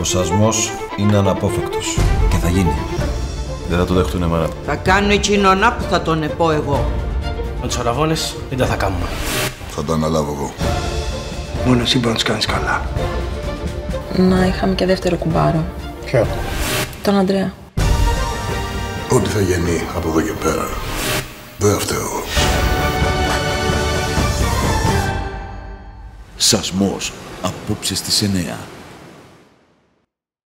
Ο σασμός είναι αναπόφευκτος και θα γίνει. Δεν θα το δεχτούνε εμένα. Θα κάνω εκείνονα που θα τον επώ εγώ. Με τους αραβώνες δεν τα θα κάνουμε. Θα το αναλάβω εγώ. Μόνο εσύ μπορείς να κάνεις καλά. Να είχαμε και δεύτερο κουμπάρο. Ποιο; Τον Αντρέα. Ό,τι θα γεννεί από εδώ και πέρα. Δεν φταίω. Σασμός. Απόψε στις 9.